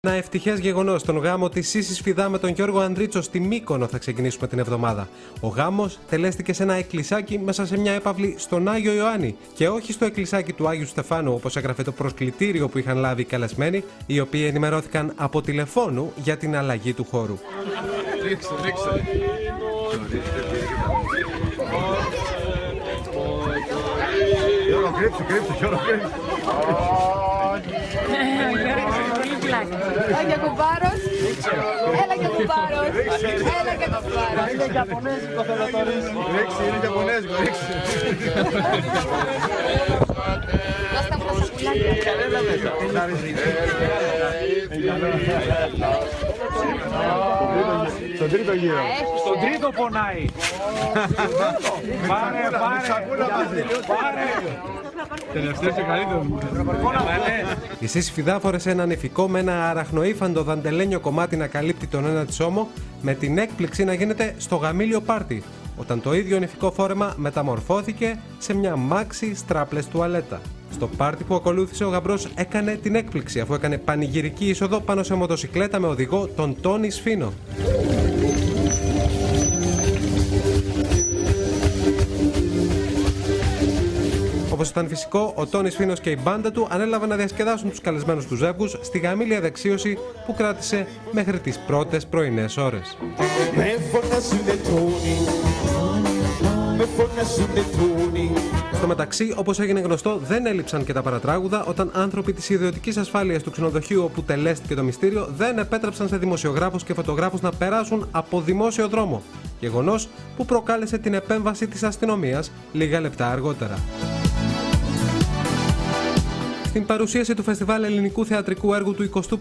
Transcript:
Ένα ευτυχές γεγονός. Στον γάμο της Σύση Φιδά με τον Γιώργο Ανδρίτσο στη Μύκονο θα ξεκινήσουμε την εβδομάδα. Ο γάμος τελέστηκε σε ένα εκκλησάκι μέσα σε μια έπαυλη στον Άγιο Ιωάννη και όχι στο εκκλησάκι του Άγιου Στεφάνου όπως έγραφε το προσκλητήριο που είχαν λάβει οι καλεσμένοι, οι οποίοι ενημερώθηκαν από τηλεφώνου για την αλλαγή του χώρου. Ρίξτε, ρίξτε. Γιώργο, κρύψε, κρύψε, Γιώργο, κρύψε. Πολύ πλάκα. Έλα και κουμπάρος. Έλα και κουμπάρος. Έλα και κουμπάρος. Είναι Ιαπωνέζικο θέλω το ρίξει. Ρίξει, είναι Ιαπωνέζικο, ρίξει. Δώσ' τα μου τα σακουλάκια. Στον τρίτο γύρο. Έχεις, Στον ε. τρίτο πονάει. Πάρε, πάρε. Σακούλα μαζί. Πάρε. Τελευταίο και καλύτερο. Η Σύση Φιδά φόρεσε έναν ηφικό με ένα αραχνοήφαντο δαντελένιο κομμάτι να καλύπτει τον ένα τη ώμο, με την έκπληξη να γίνεται στο γαμήλιο πάρτι, όταν το ίδιο νηφικό φόρεμα μεταμορφώθηκε σε μια μάξι στράπλες τουαλέτα. Στο πάρτι που ακολούθησε, ο γαμπρός έκανε την έκπληξη αφού έκανε πανηγυρική είσοδο πάνω σε μοτοσυκλέτα με οδηγό τον Τόνι Σφίνο. Όπως ήταν φυσικό, ο Τόνις Φίνος και η μπάντα του ανέλαβαν να διασκεδάσουν τους καλεσμένους τους ζεύγους στη γαμήλια δεξίωση που κράτησε μέχρι τις πρώτες πρωινές ώρες. Με φωνάζουνε Τόνι Με φωνάζουνε Τόνι Στο μεταξύ, όπως έγινε γνωστό, δεν έλειψαν και τα παρατράγουδα όταν άνθρωποι της ιδιωτικής ασφάλειας του ξενοδοχείου όπου τελέστηκε το μυστήριο δεν επέτρεψαν σε δημοσιογράφους και φωτογράφους να περάσουν από δημόσιο δρόμο. Γεγονός που προκάλεσε την επέμβαση της αστυνομίας λίγα λεπτά αργότερα. Στην παρουσίαση του Φεστιβάλ Ελληνικού Θεατρικού Έργου του 20